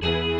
We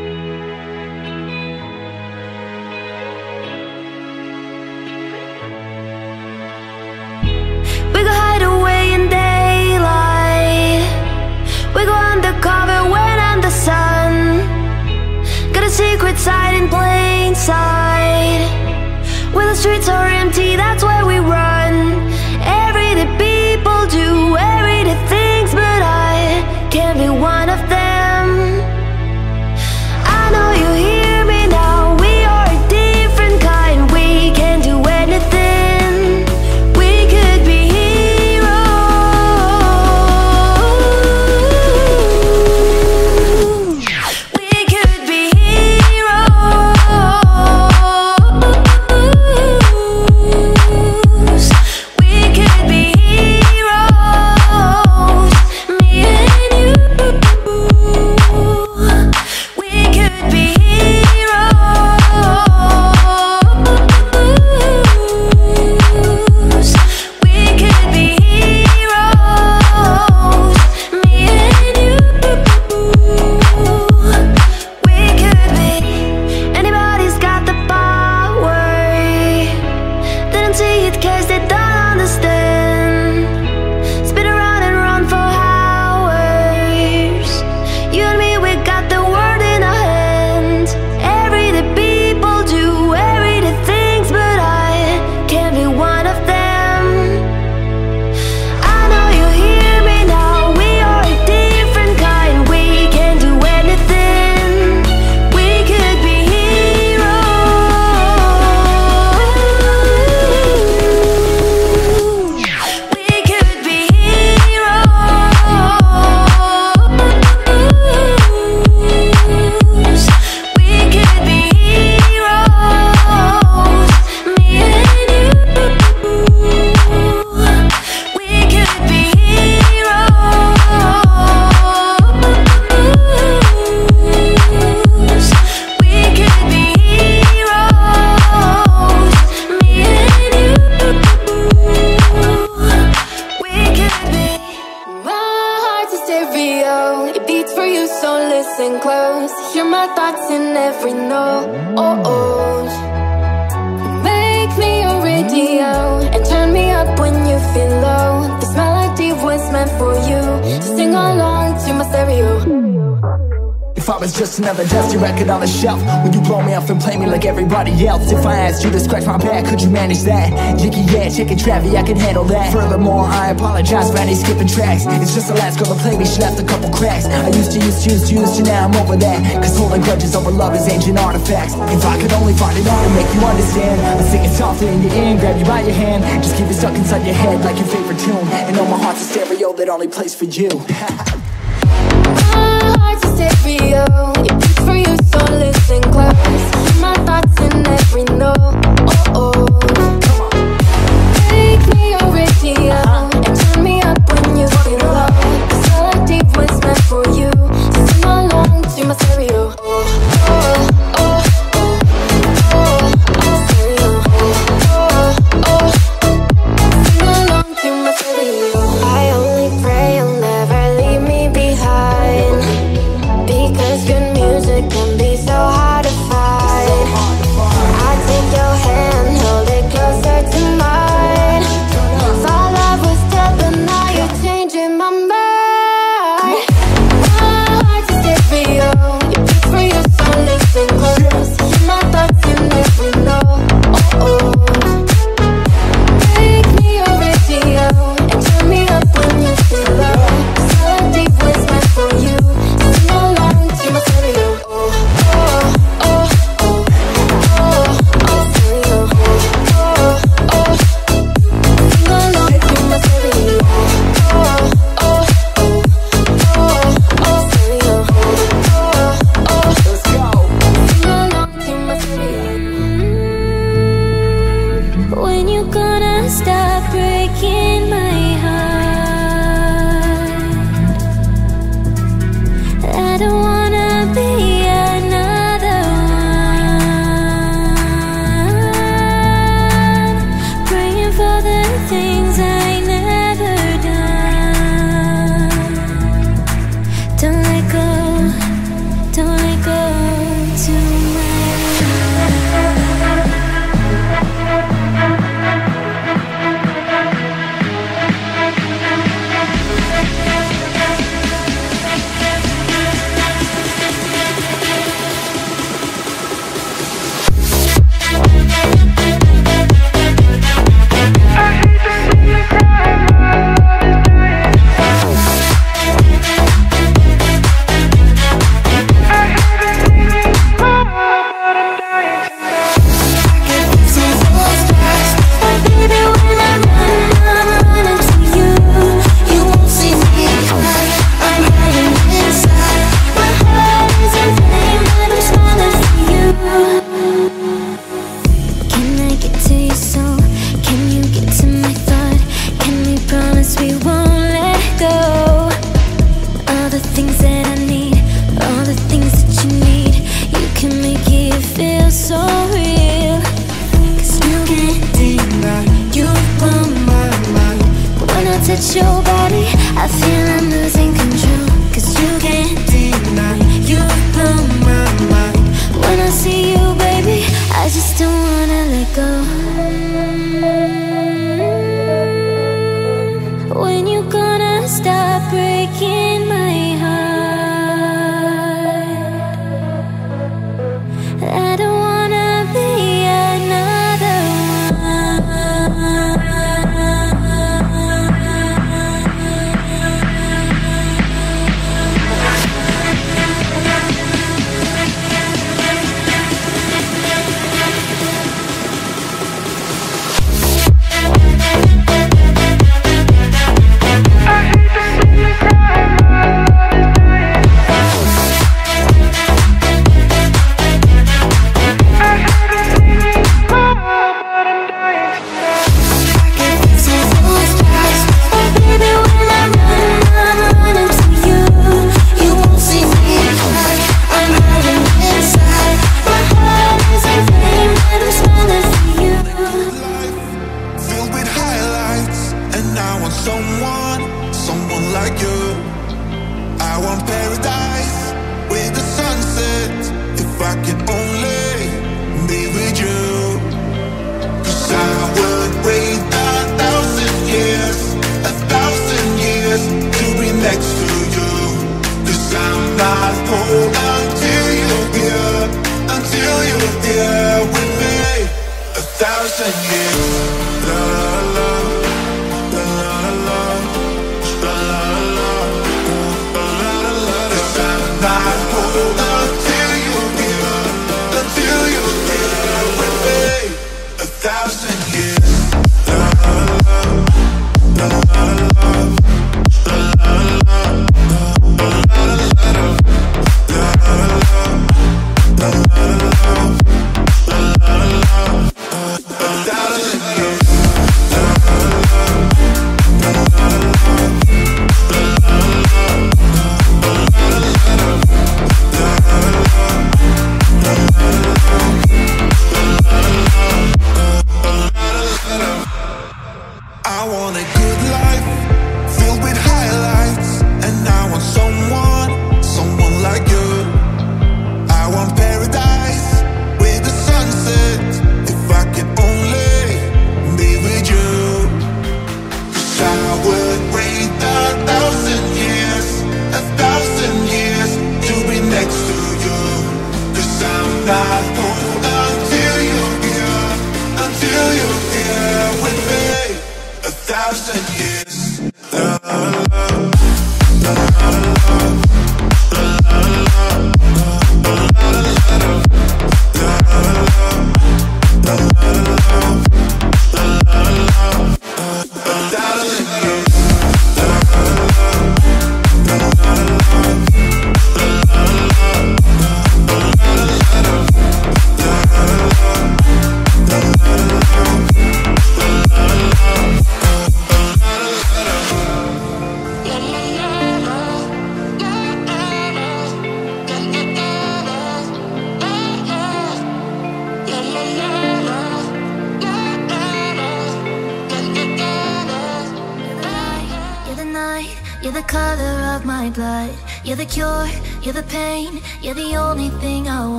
only place for you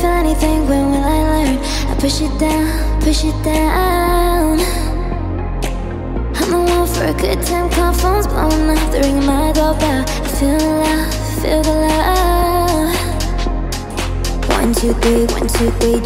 Feel anything? when will I learn? I push it down, push it down I'm the one for a good time, call phone's blown up The ring of my doorbell, I feel the love, feel the love One, two, three, one, two, three,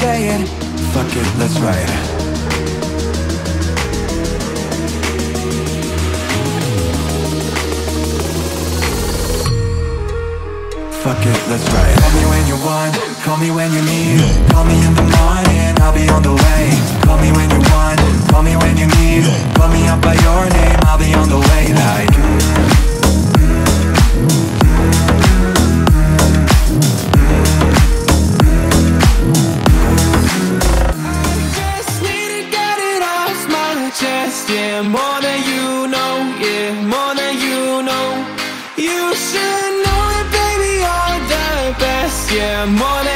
saying? Fuck it, let's ride. Fuck it, let's ride. Call me when you want, call me when you need. Call me in the morning, I'll be on the way. Call me when you want, call me when you need. Call me up by your name, I'll be on the way. Like, Yeah, more than you know, yeah, more than you know. You should know it, baby, you're the best, yeah, more than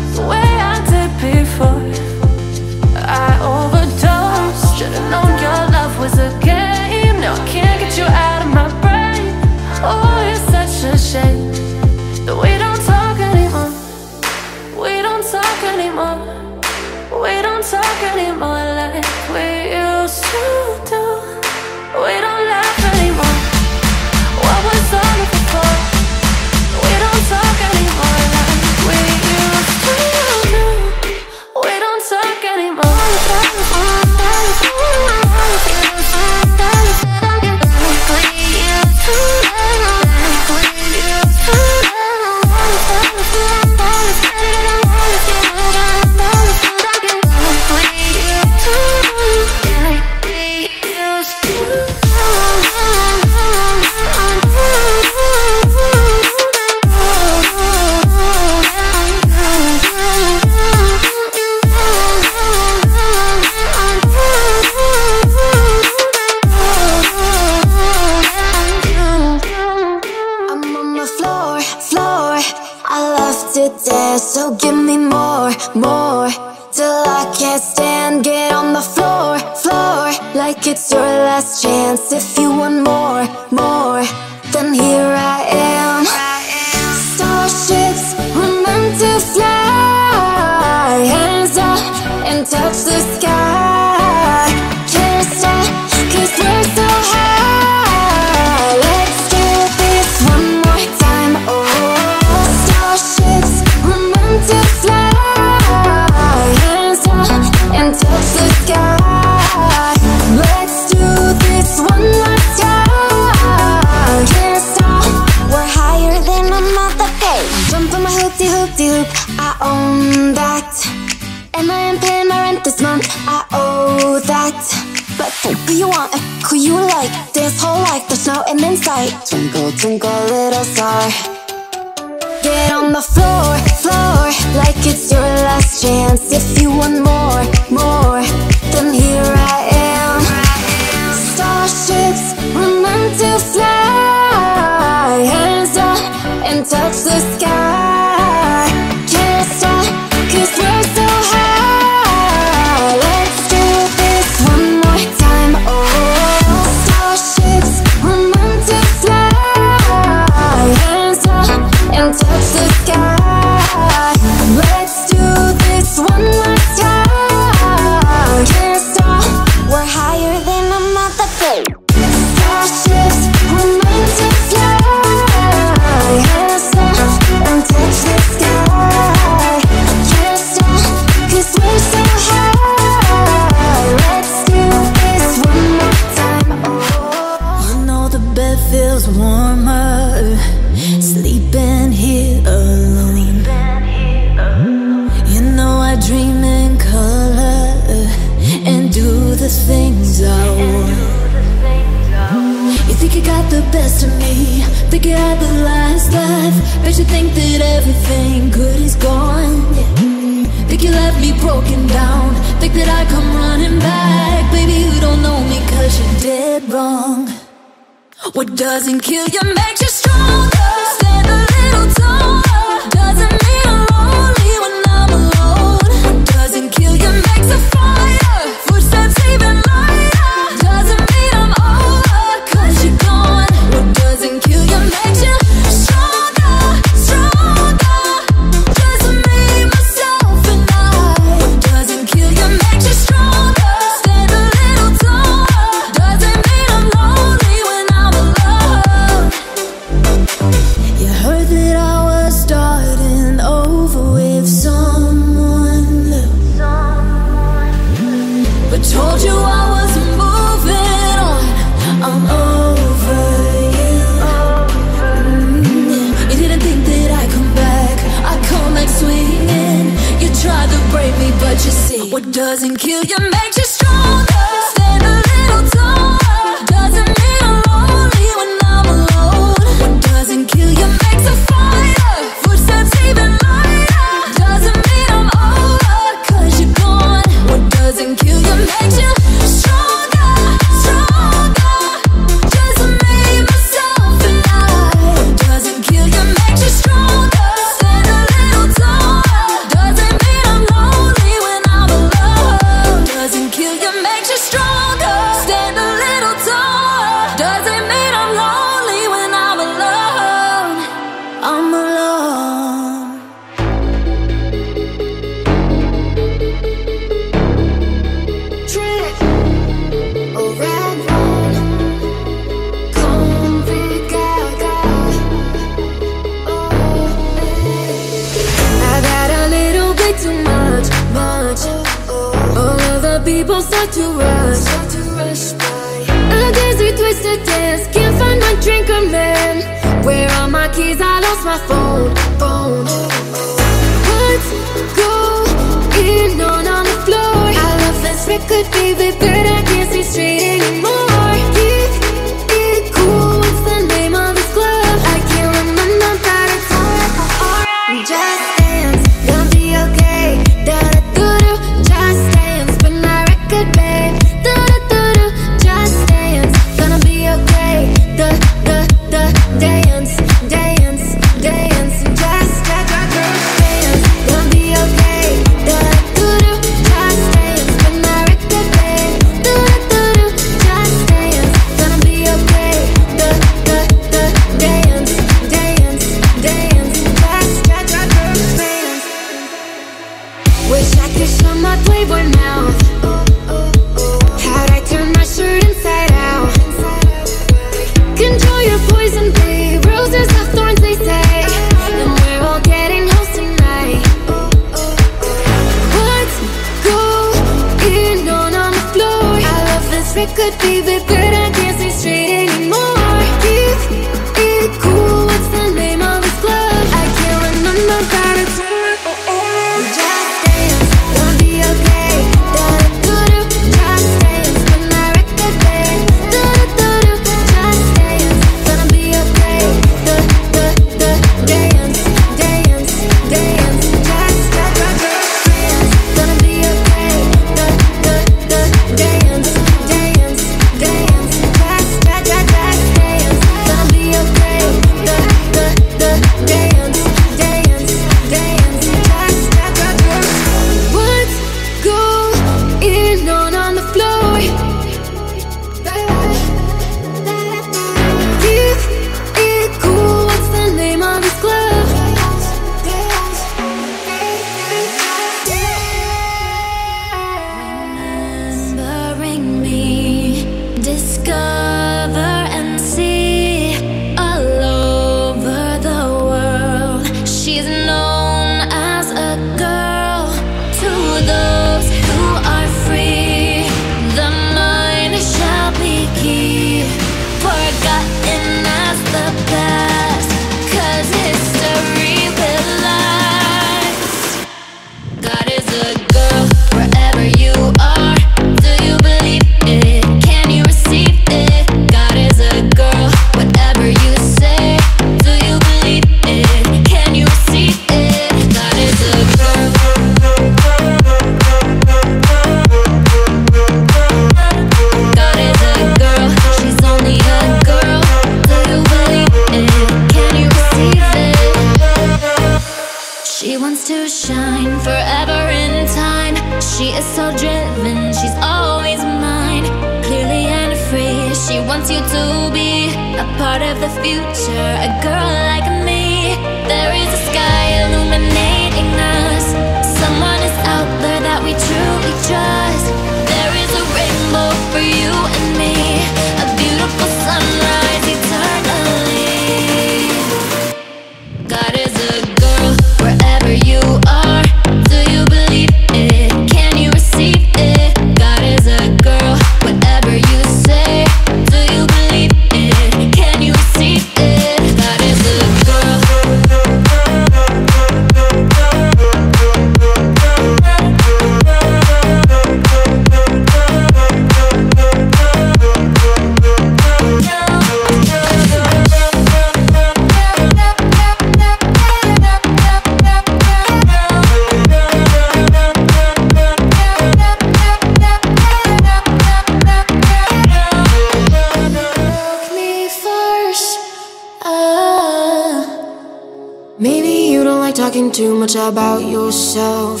much about yourself.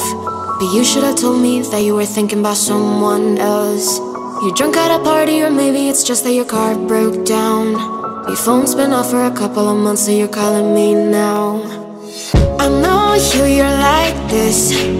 But you should have told me that you were thinking about someone else. You're drunk at a party, or maybe it's just that your car broke down. Your phone's been off for a couple of months, so you're calling me now. I know you, you're like this.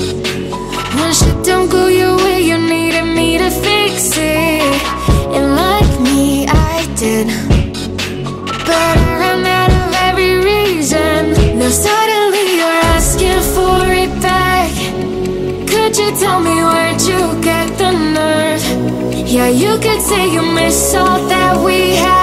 could say you miss all that we had.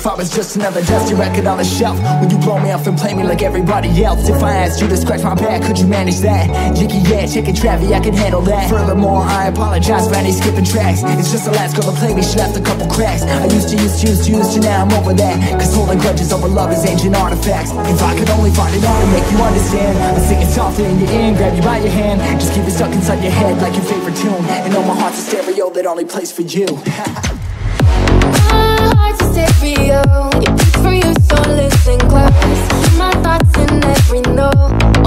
If I was just another dusty record on the shelf Would you blow me off and play me like everybody else? If I asked you to scratch my back, could you manage that? Yicky, yeah, chicken Travie, I can handle that. Furthermore, I apologize for any skipping tracks. It's just the last girl to play me, she left a couple cracks. I used to, used to, used to, used to, now I'm over that. Cause holding grudges over love is ancient artifacts. If I could only find it out to make you understand I'd sing it softly in your ear, grab you by your hand. Just keep it stuck inside your head like your favorite tune. And know my heart's a stereo that only plays for you stereo. It beats for you, so listen close. My thoughts in every note.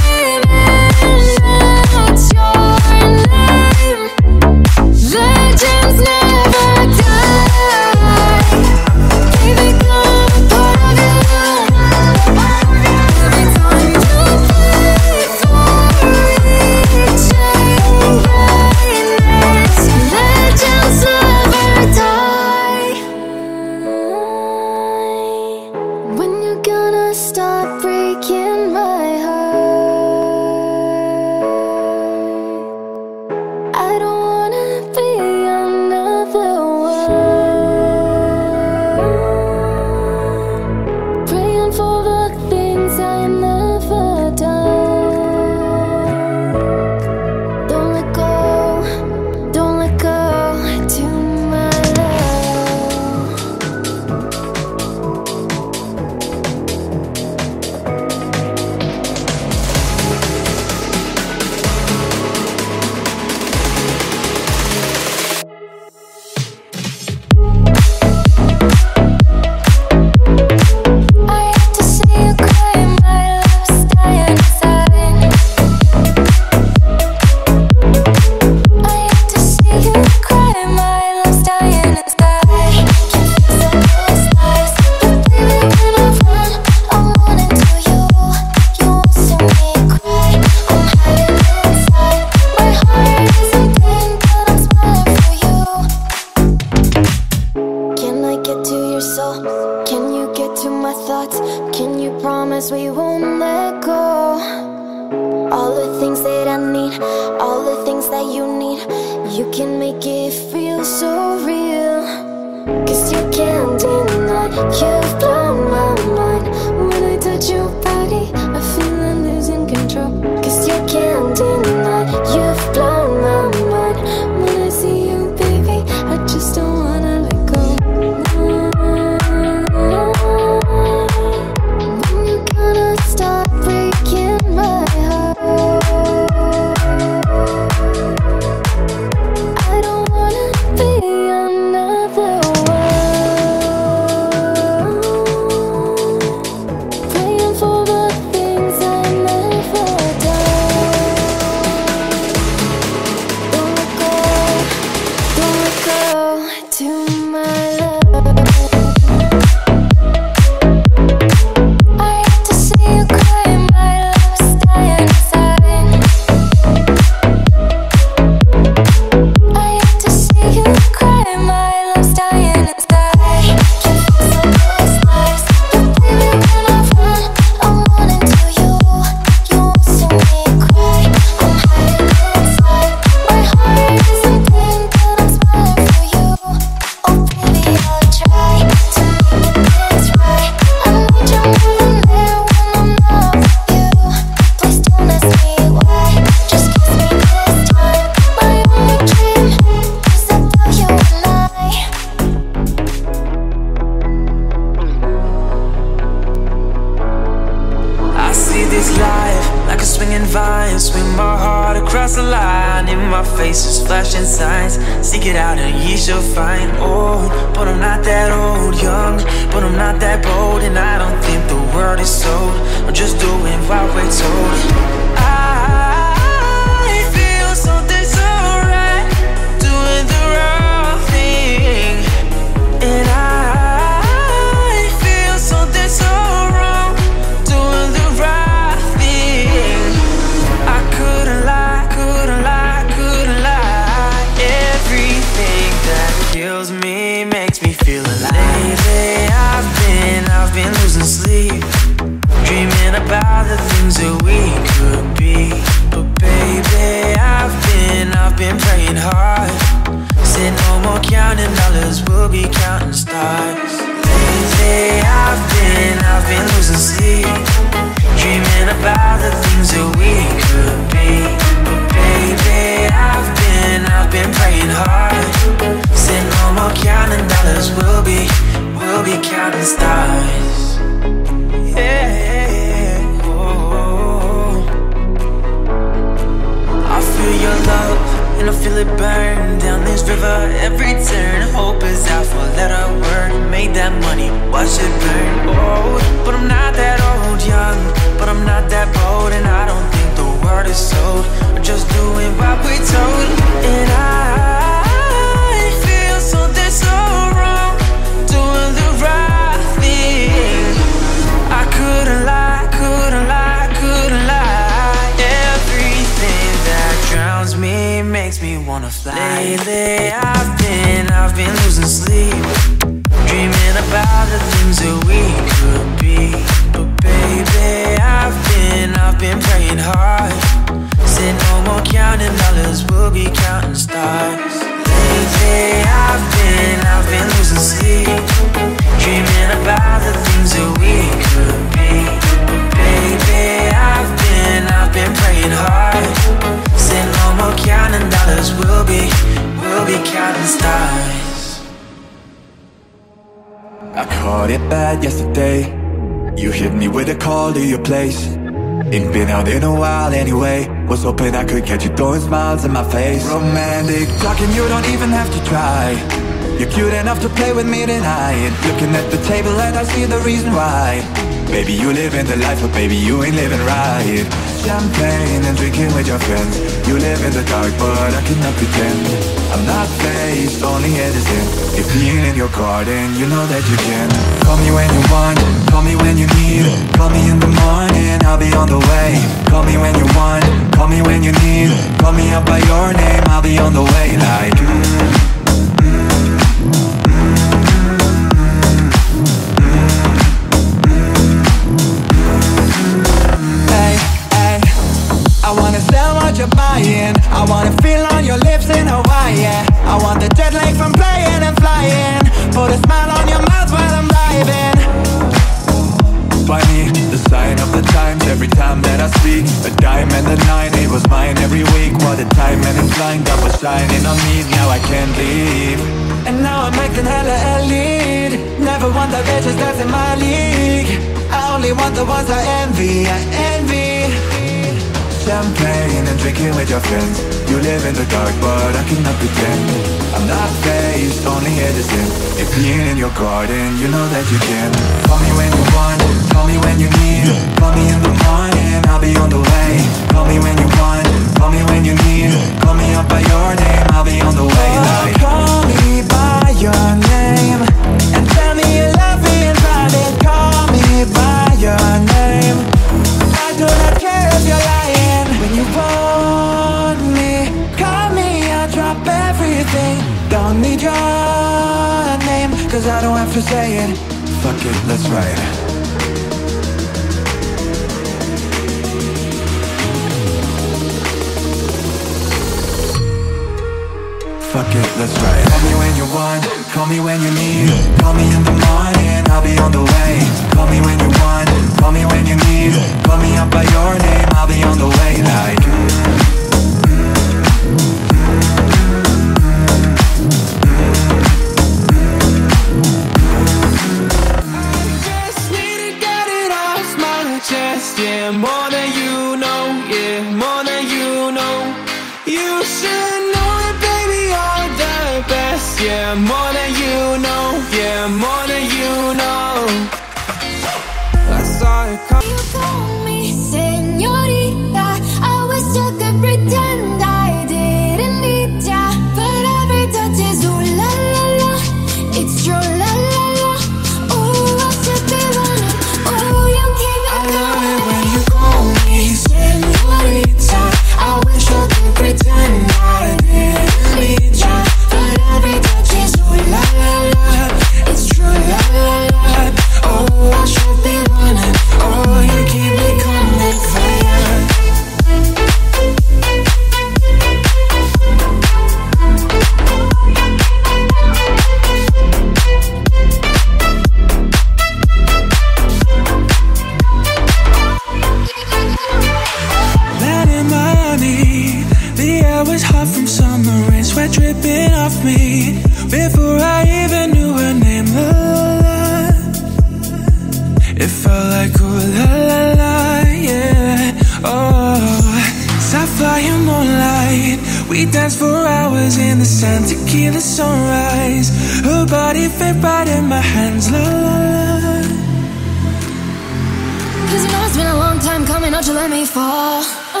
fall. Uh,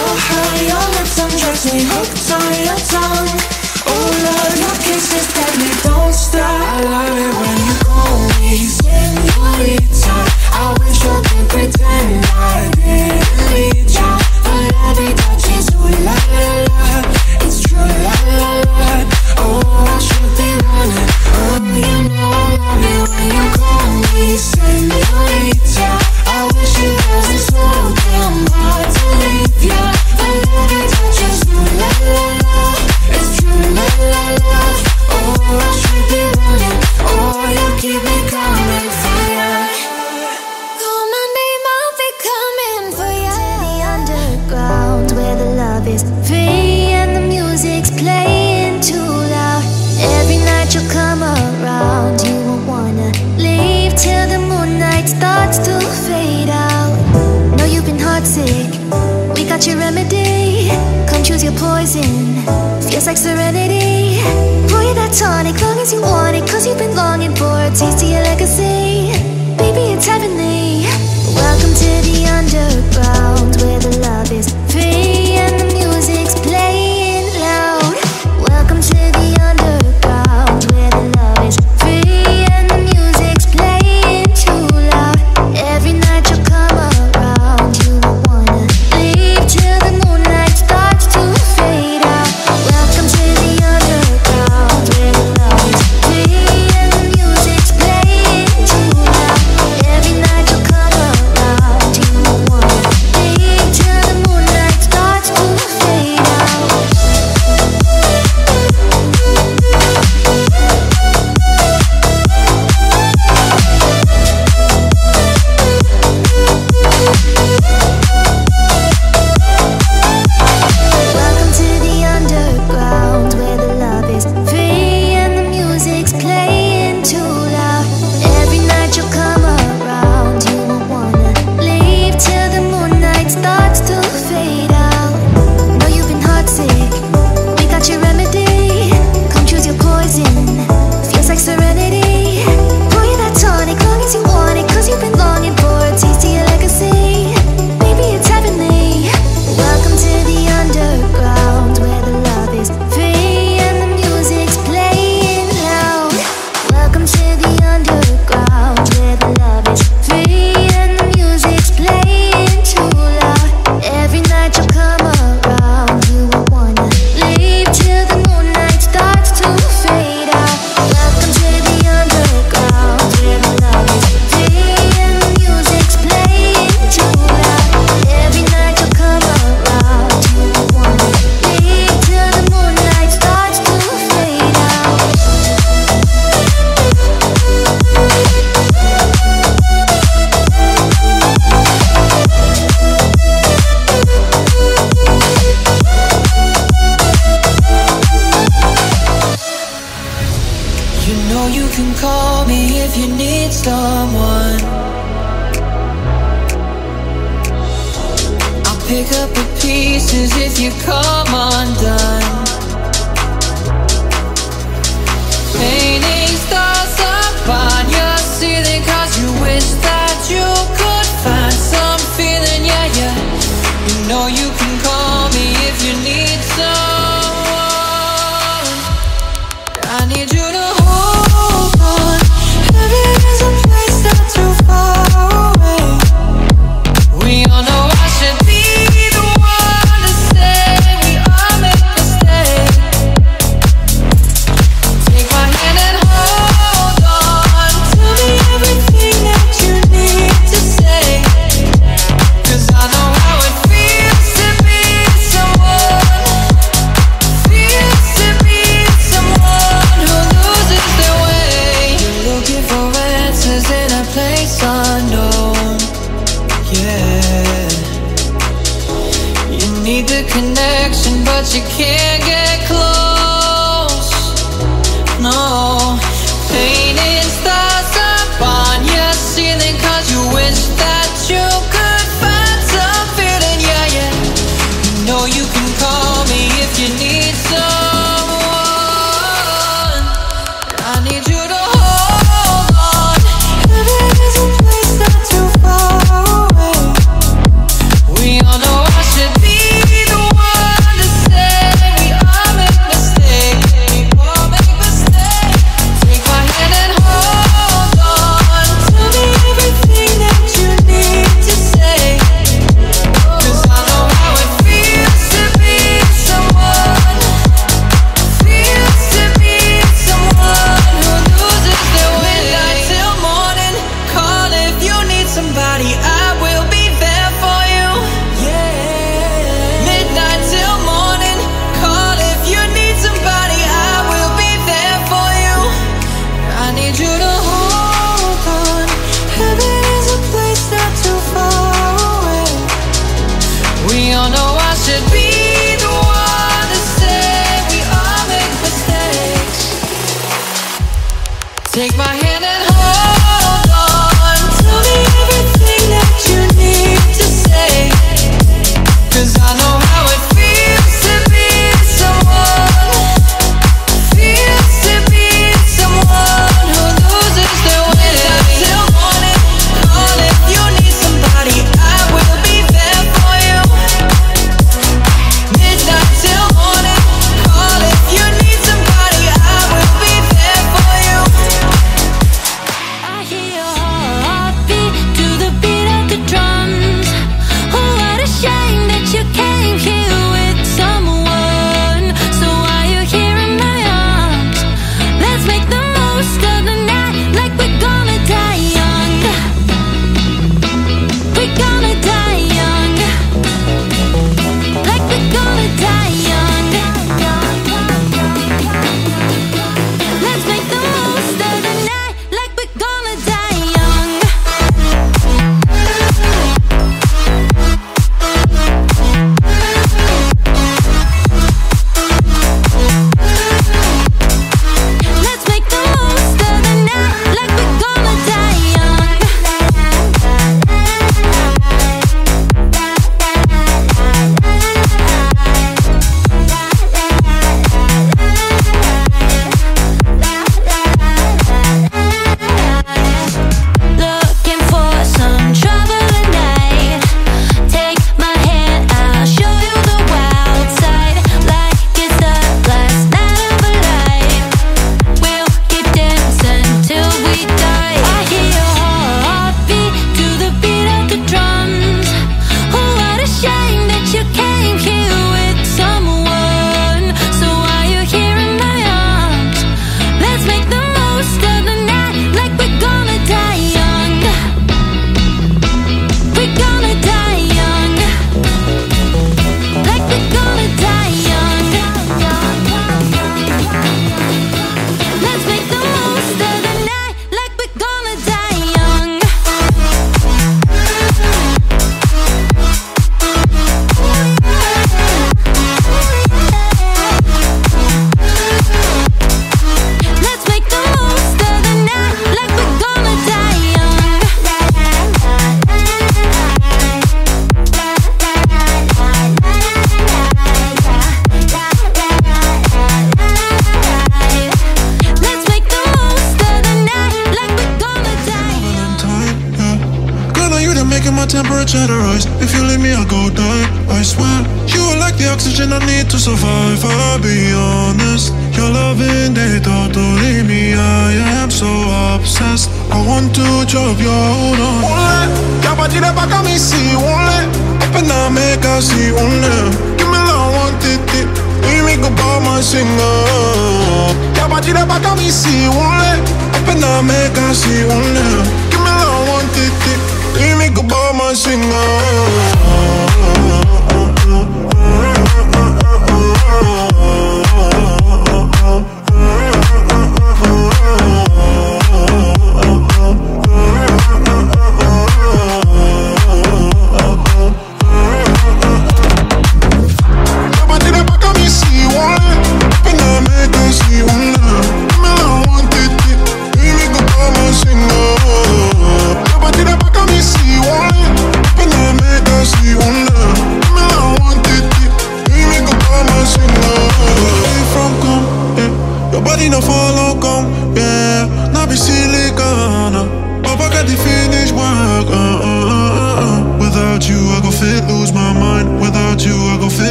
oh, how your lips undress me, hooked on your tongue. Oh, love, your kisses got me, don't stop. I love it when you call me senorita. I wish I could pretend I didn't need you. But every touch is you, so la la la. It's true, la la la. Oh, I should be running. Oh, you know I love it when you call me senorita.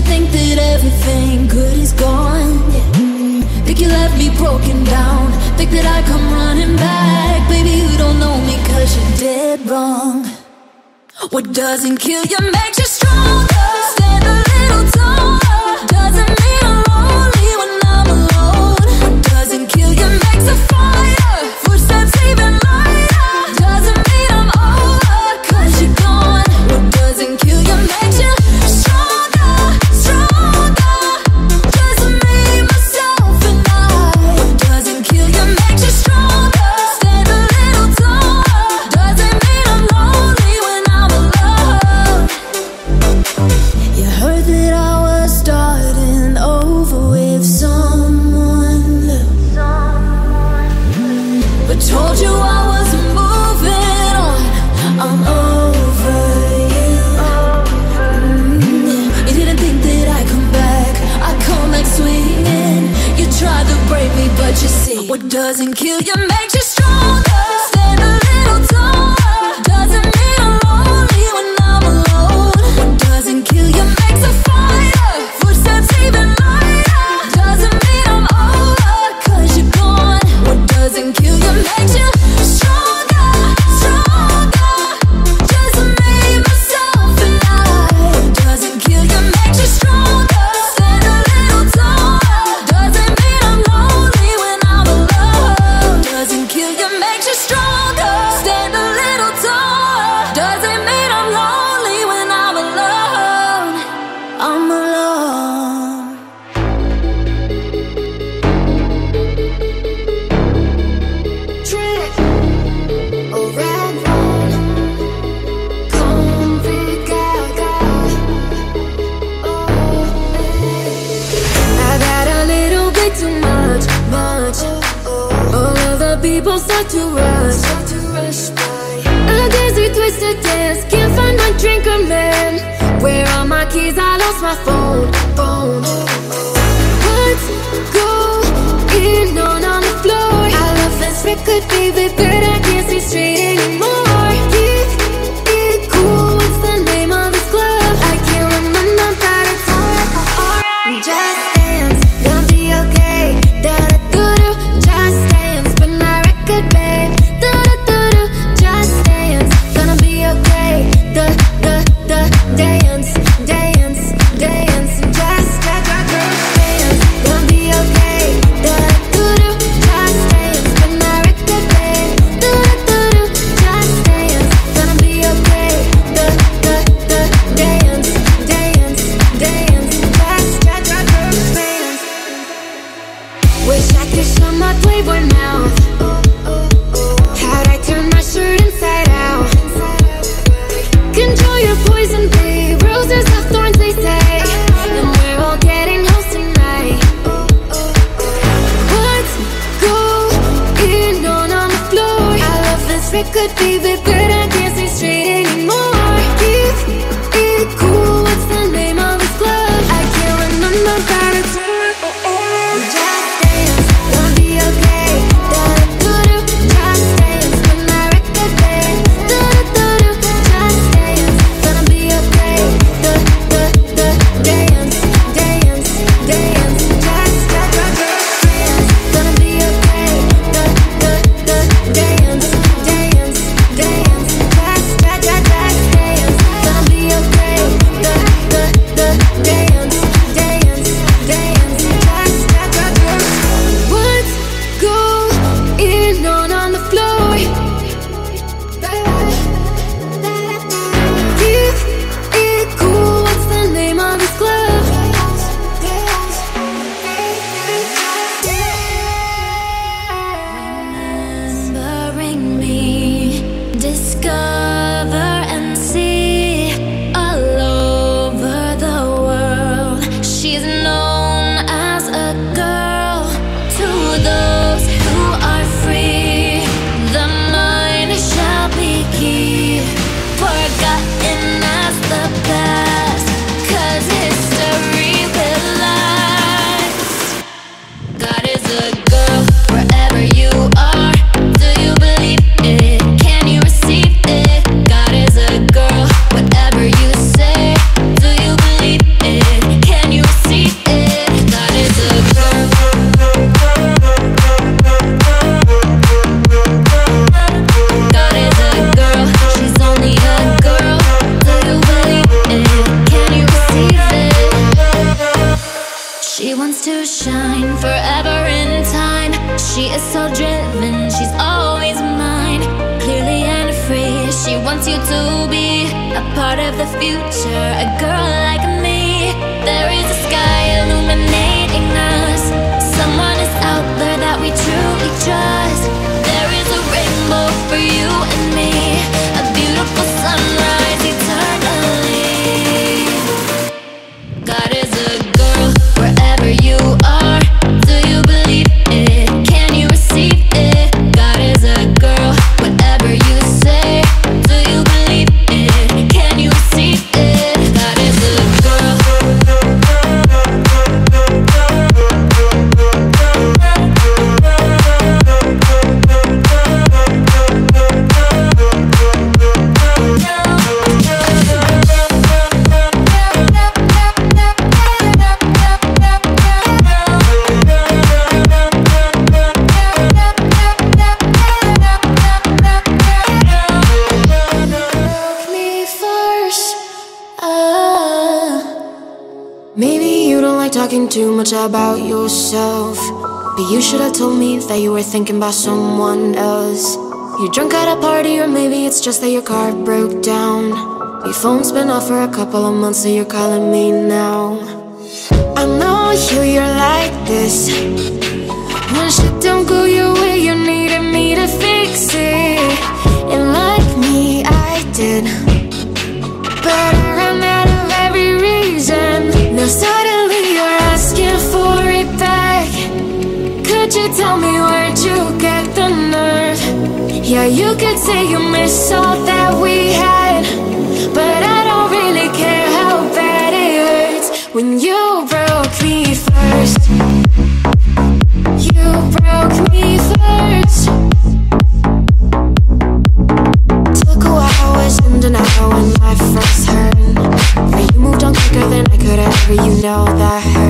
you think that everything good is gone? Yeah. Think you left me broken down. Think that I come running back. Baby, you don't know me cause you're dead wrong. What doesn't kill you makes you stronger. Stand a little taller. Doesn't mean thinking about someone else. You're drunk at a party, or maybe it's just that your car broke down. Your phone's been off for a couple of months, so you're calling me now. I know you, you're like this. When shit don't go your way, you needed me to fix it. And like me, I did. could say you miss all that we had But I don't really care how bad it hurts. When you broke me first You broke me first. Took a while, was under an hour when I first heard But you moved on quicker than I could ever, you know that hurt.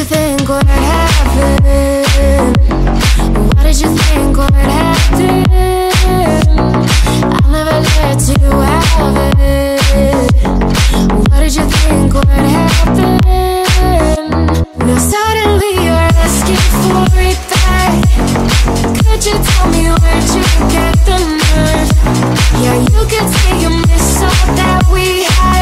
you think would happen? What did you think would happen? I'll never let you have it. What did you think would happen? Now suddenly you're asking for it back. Could you tell me where'd you get the nerve? Yeah, you could say you miss all that we had.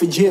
for you.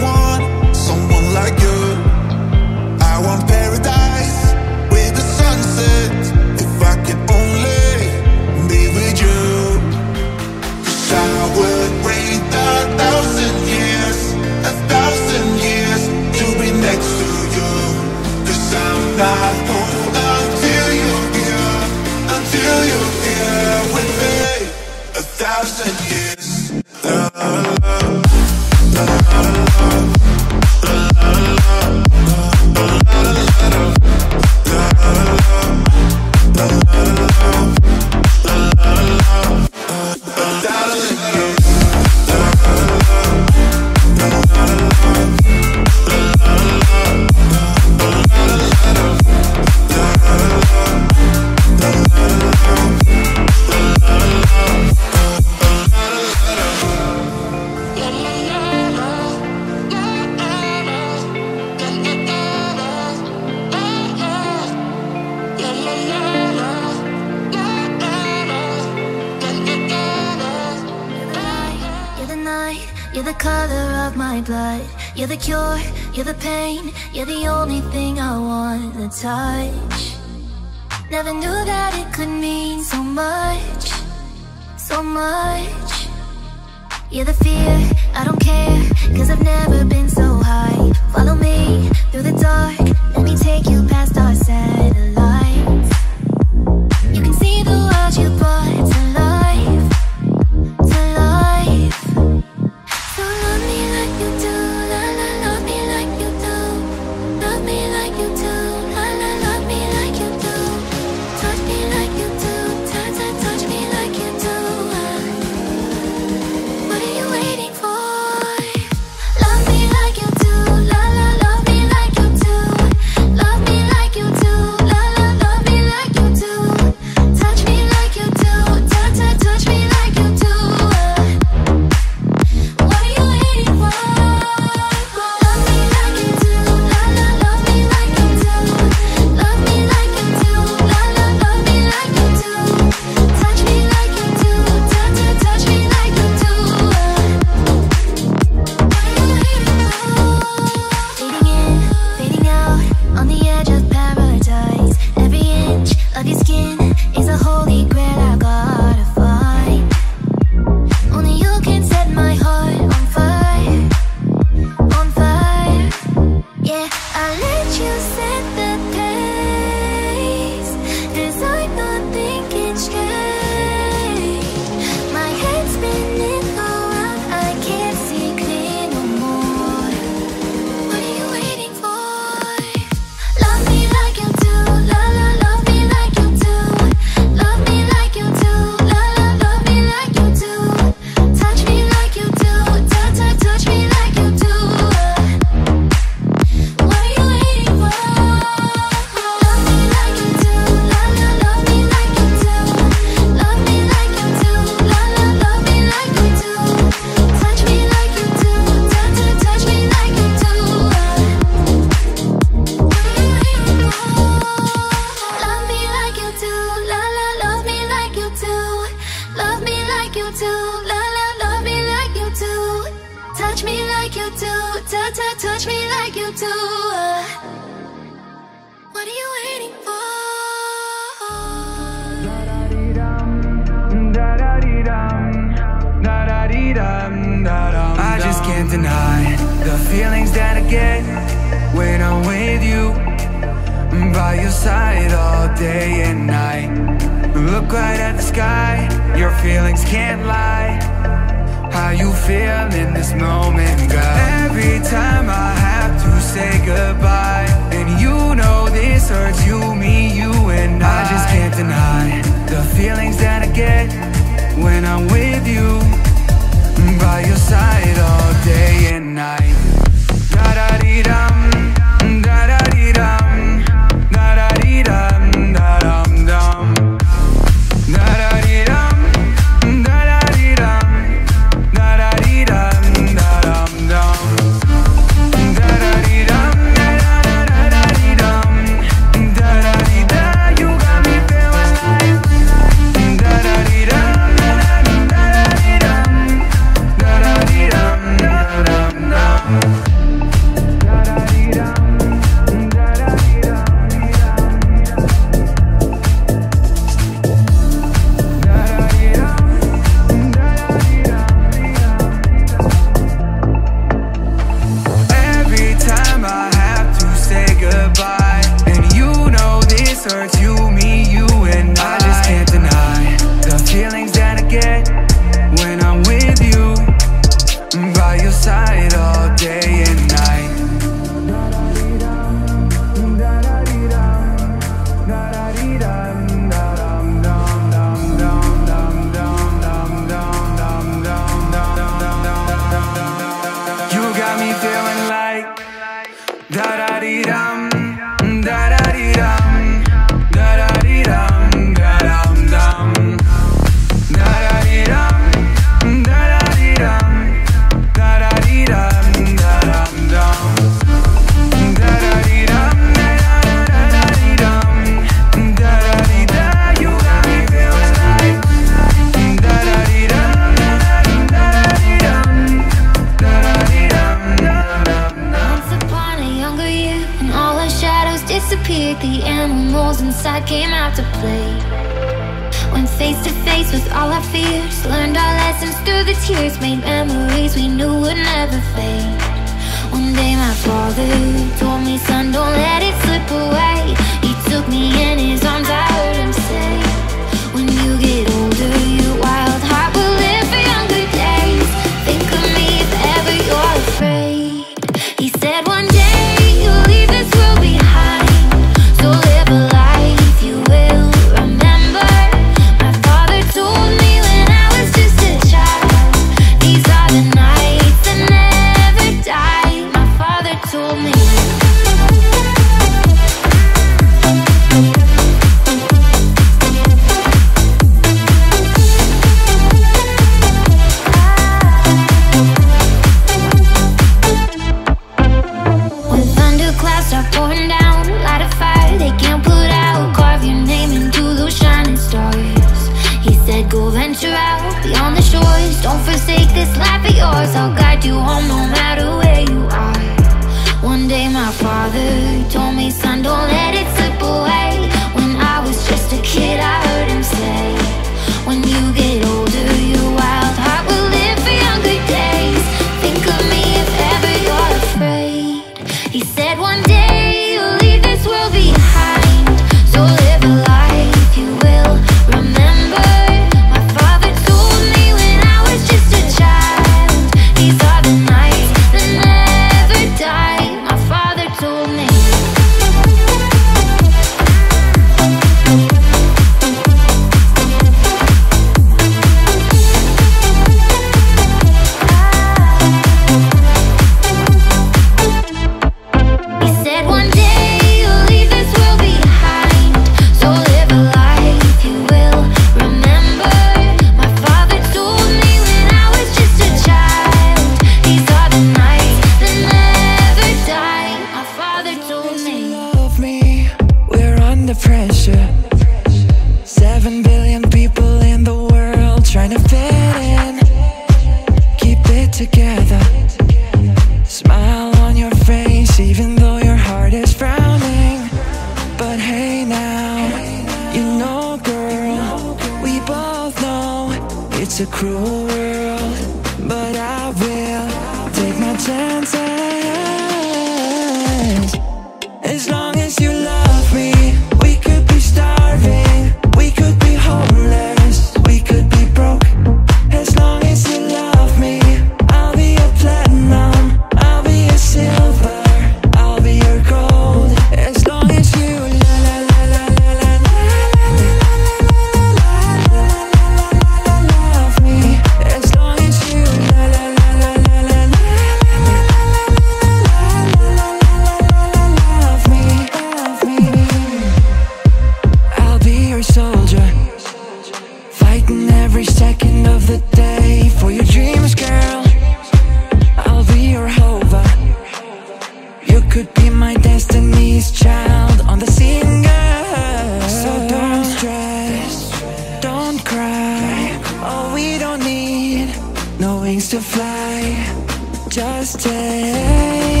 Just take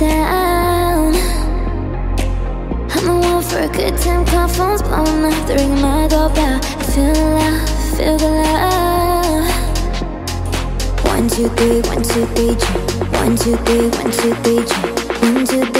down. I'm the one for a good time, call phone's blown up The ring my doorbell, I feel the love, feel the love. One, two, three, one, two, three, two One, two, three, one, two, three, two One, two, three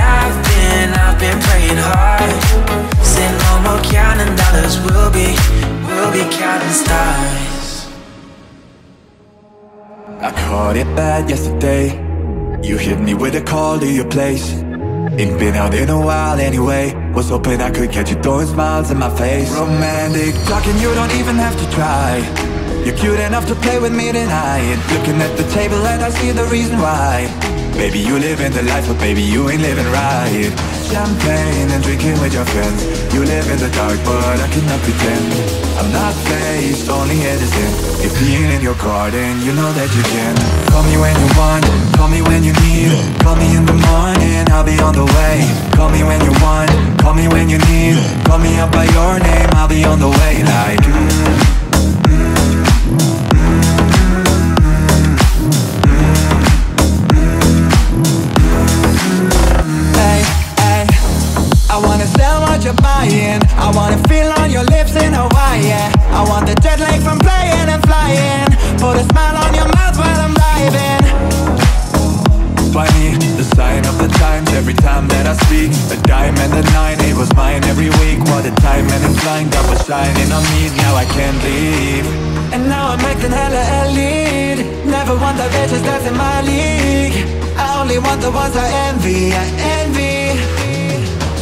I've been praying hard. Say no more counting dollars, we'll be, we'll be counting stars. I caught it bad yesterday. You hit me with a call to your place. Ain't been out in a while anyway. Was hoping I could catch you throwing smiles in my face. Romantic talking, you don't even have to try. You're cute enough to play with me tonight. Looking at the table and I see the reason why. Baby, you living the life, but baby, you ain't living right. Champagne and drinking with your friends. You live in the dark, but I cannot pretend. I'm not faced, only innocent If being in your garden, you know that you can. Call me when you want, call me when you need. Call me in the morning, I'll be on the way. Call me when you want, call me when you need. Call me up by your name, I'll be on the way. Like, mm. I wanna feel on your lips in Hawaii. Yeah. I want the jet lag from playing and flying. Put a smile on your mouth while I'm driving. Funny, the sign of the times. Every time that I speak A dime and a nine, it was mine every week. What a time and I'm blind, God was shining on me. Now I can't leave. And now I'm acting hella elite. Never want the bitches that's in my league. I only want the ones I envy. I envy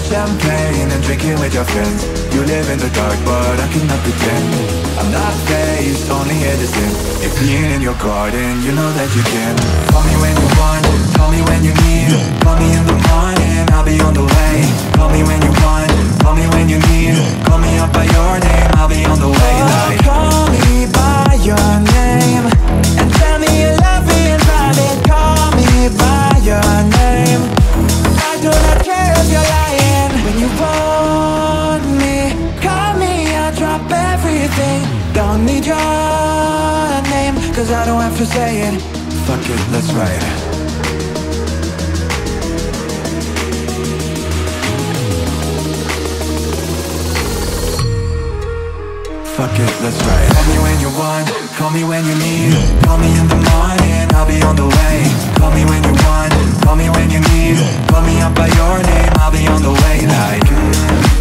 champagne and drinking with your friends. You live in the dark but I cannot pretend. I'm not faced, only here to sin. If being in your garden, you know that you can. Call me when you want, call me when you need. Call me in the morning, I'll be on the way. Call me when you want, call me when you need. Call me up by your name, I'll be on the way. Oh, Call me by your name And tell me you love me and private. Call me by your name. I do not care if you're lying Cause I don't have to say it. Fuck it, let's ride Fuck it, let's ride Call me when you want, call me when you need. Call me in the morning, I'll be on the way. Call me when you want, call me when you need. Call me up by your name, I'll be on the way. Like, mm -hmm.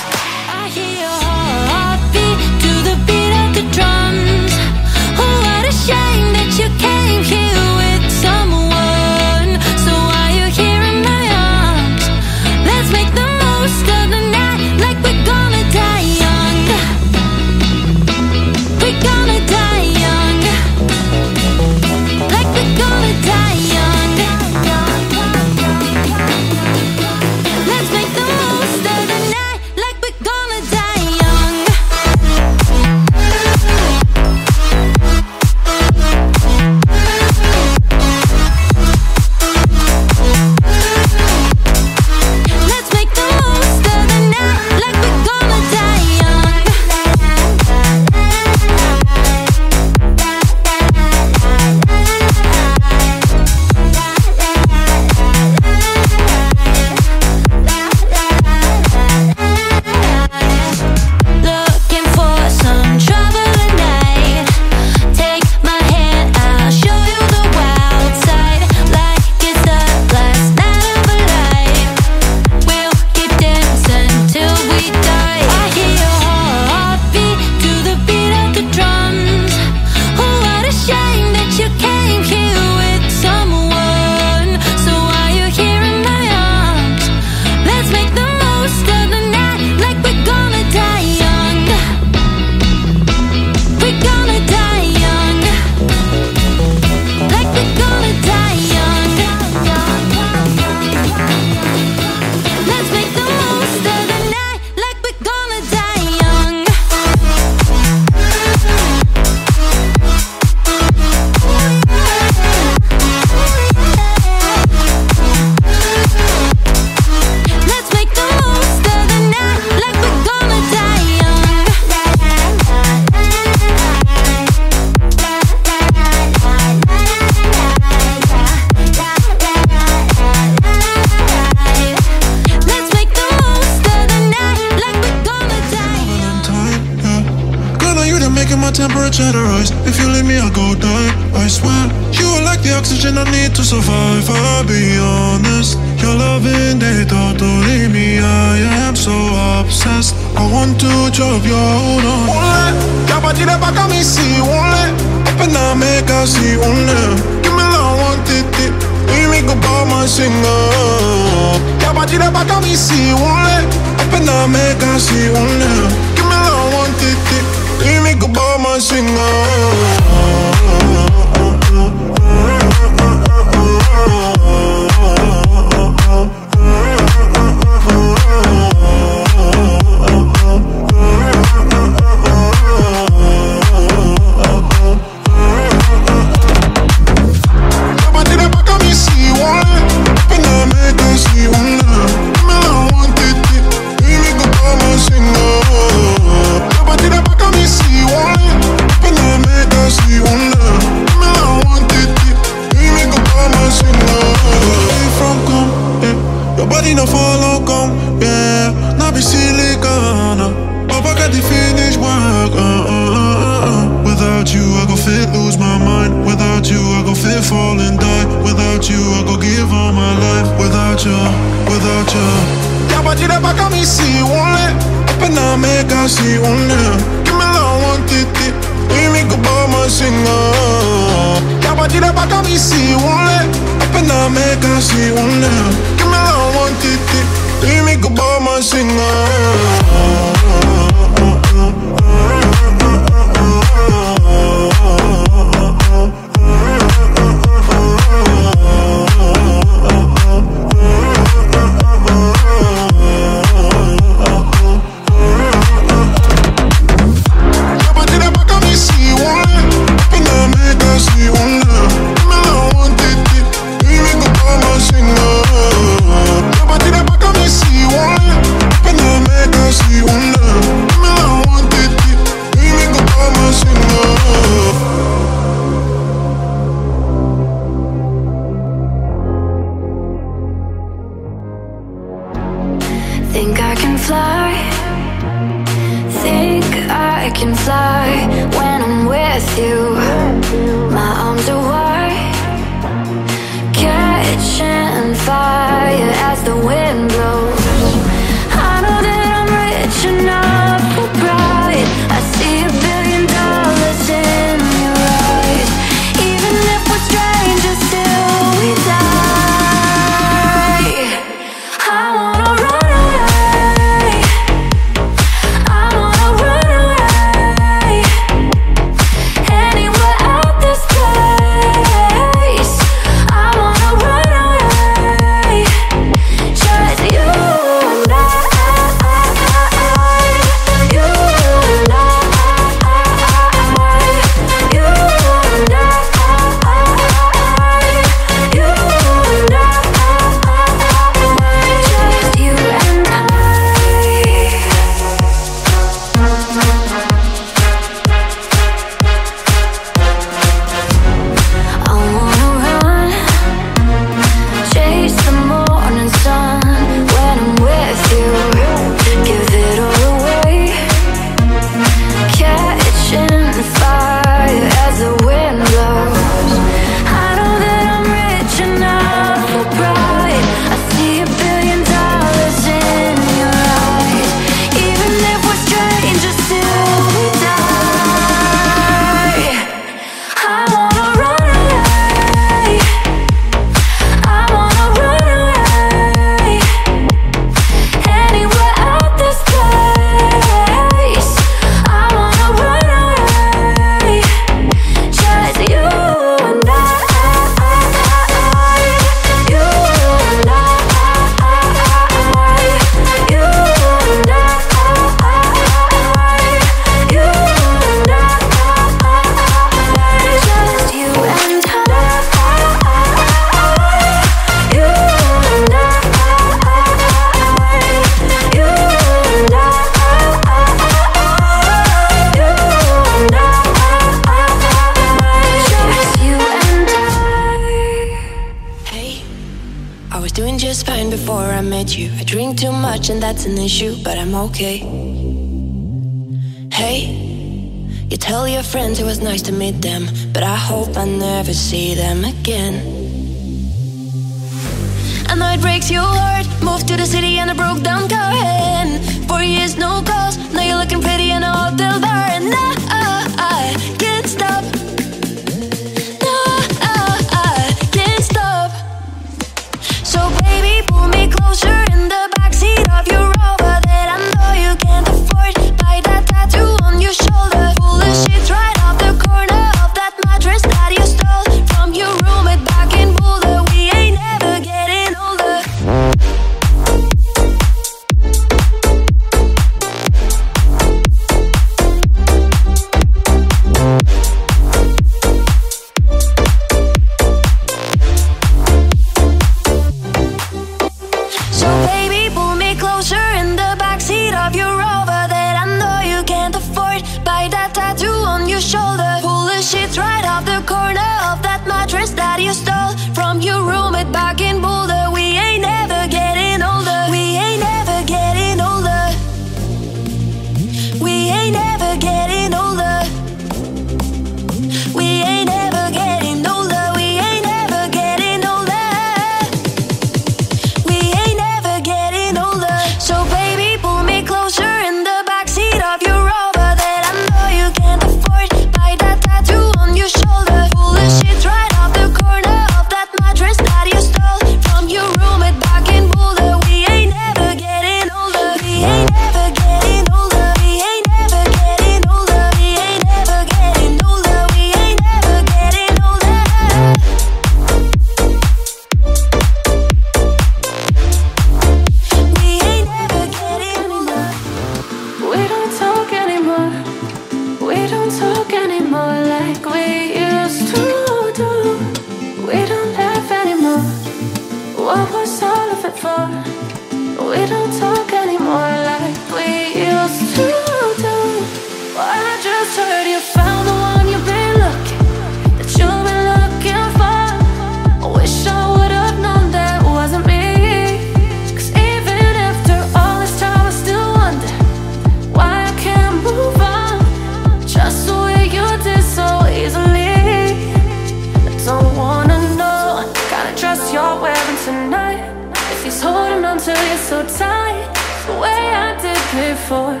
till you're so tight The way I did before.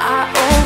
I owe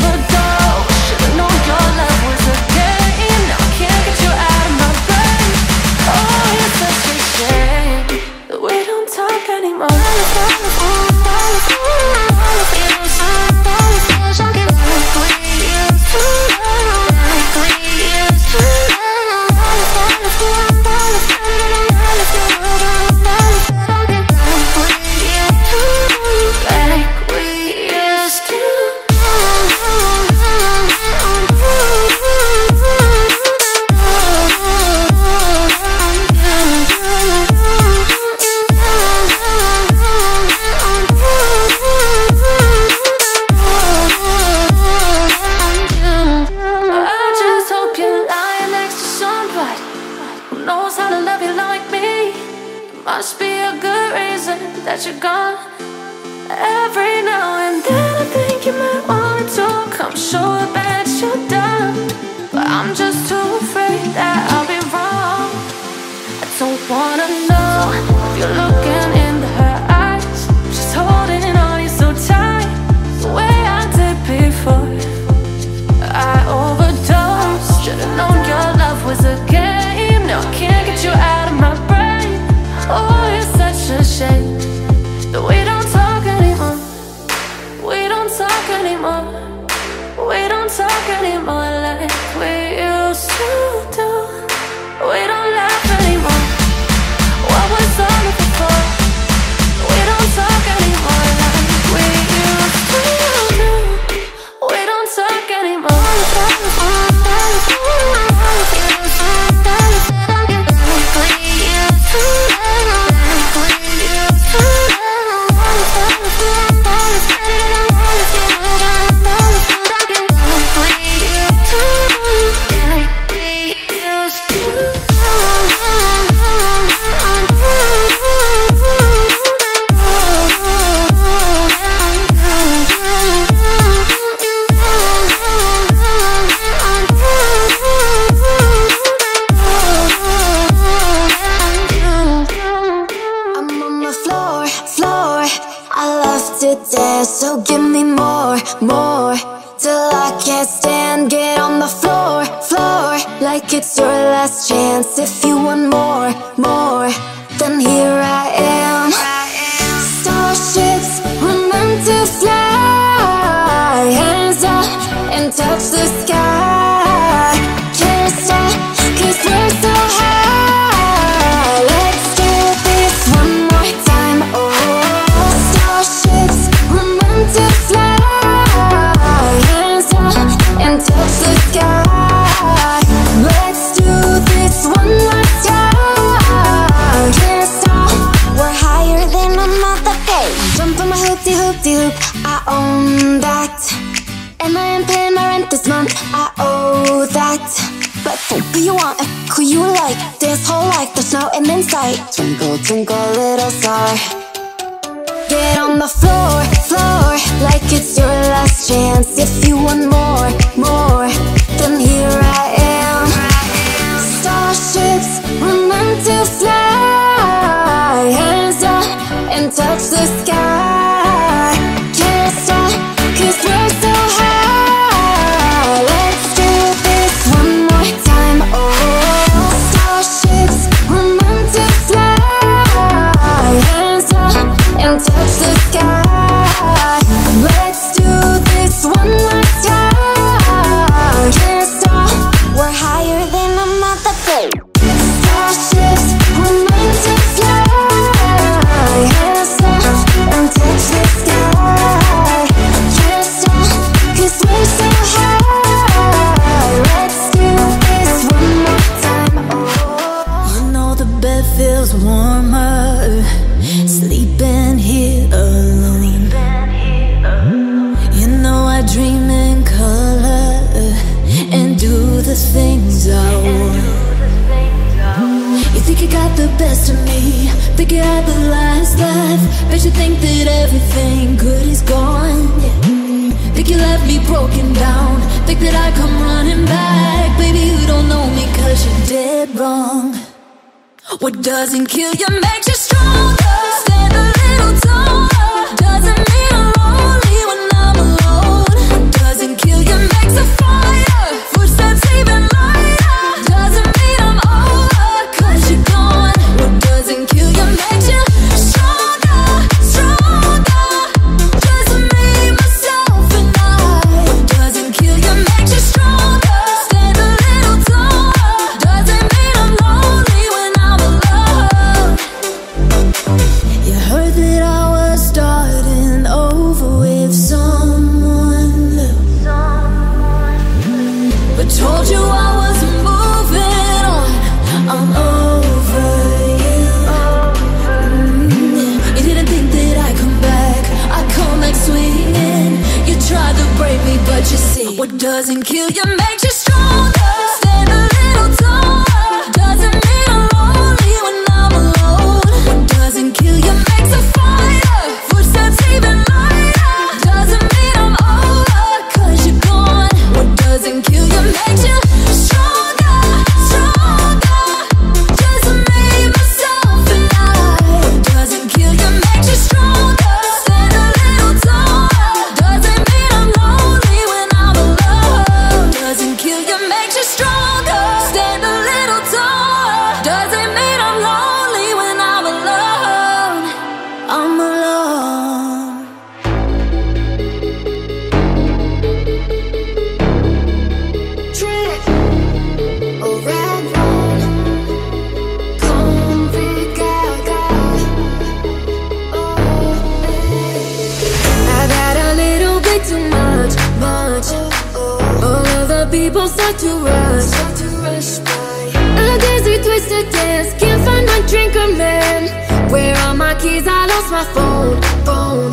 keys, I lost my phone, phone.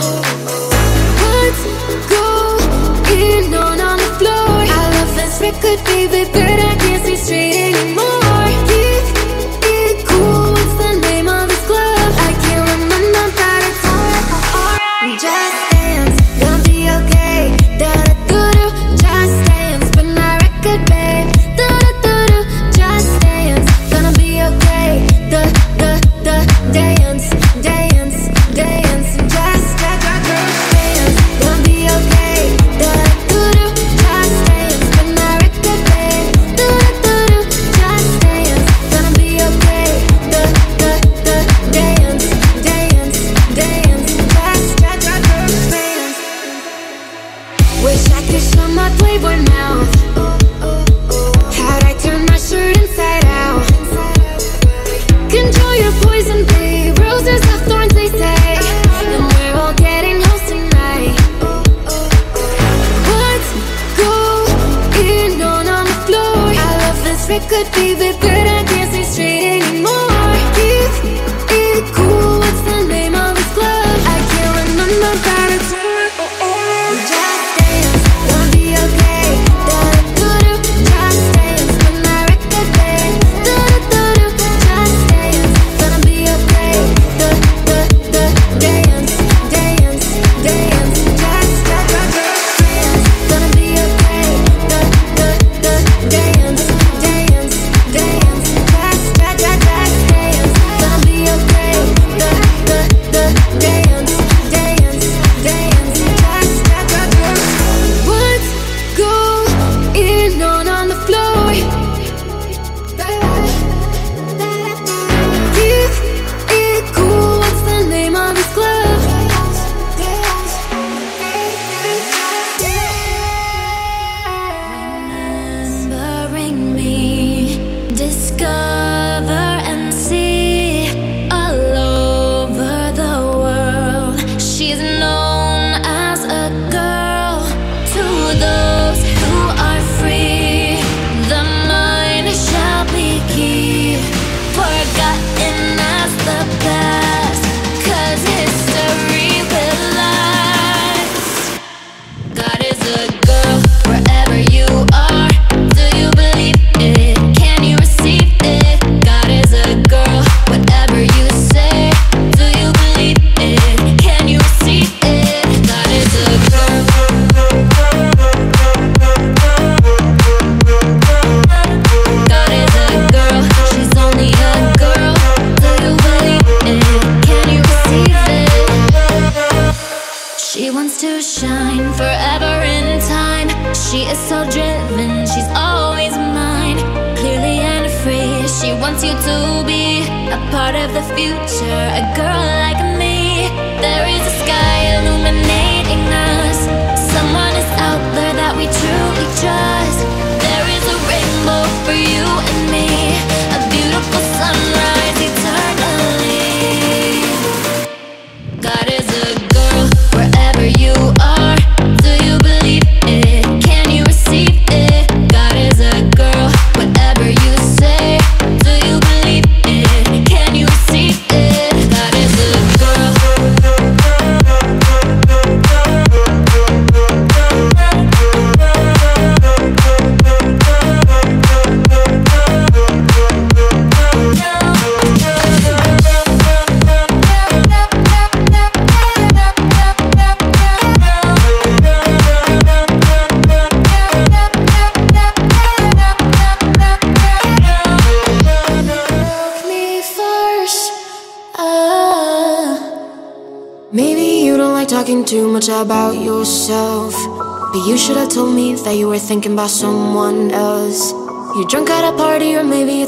Let's go in on, on the floor. I love this record, baby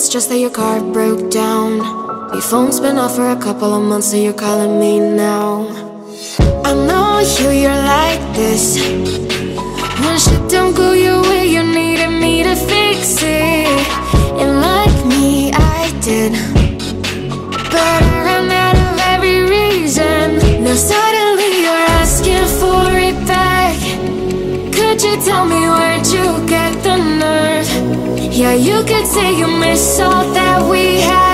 It's just that your car broke down. Your phone's been off for a couple of months, so you're calling me now. I know you, you're like this. When shit don't go your way, you needed me to fix it. Yeah, you could say you miss all that we had.